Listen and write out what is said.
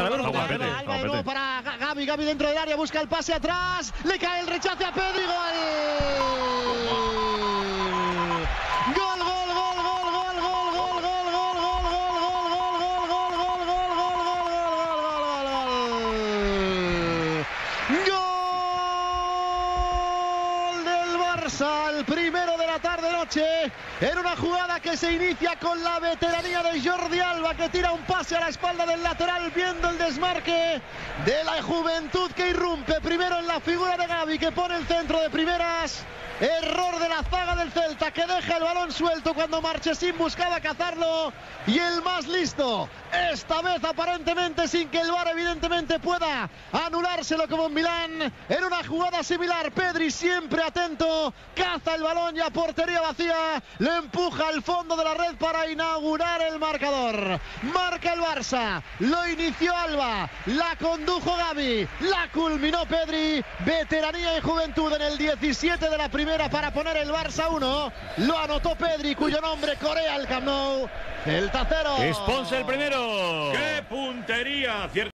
para ver Alba, Pedri. Alba de nuevo para Gaby, Gaby dentro del área, busca el pase atrás, le cae el rechace a Pedri, El primero de la tarde noche, en una jugada que se inicia con la veteranía de Jordi Alba que tira un pase a la espalda del lateral viendo el desmarque de la juventud que irrumpe primero en la figura de Gaby que pone el centro de primeras. Error de la zaga del Celta que deja el balón suelto cuando Marchesín buscaba cazarlo. Y el más listo, esta vez aparentemente sin que el VAR evidentemente pueda anulárselo como en Milán. En una jugada similar, Pedri siempre atento, caza el balón y a portería vacía, le empuja al fondo de la red para inaugurar el marcador. Marca el Barça, lo inició Alba, la condujo Gaby, la culminó Pedri, veteranía y juventud en el 17 de la primera para poner el Barça 1. Lo anotó Pedri, cuyo nombre corea el Camp Nou. El tacero. Sponsor el primero. ¡Qué puntería!